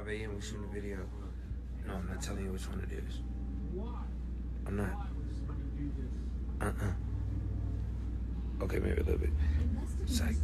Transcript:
5 a.m. We shooting a video. No, I'm not telling you which one it is. I'm not. Uh-uh. Okay, maybe a little bit. Psych.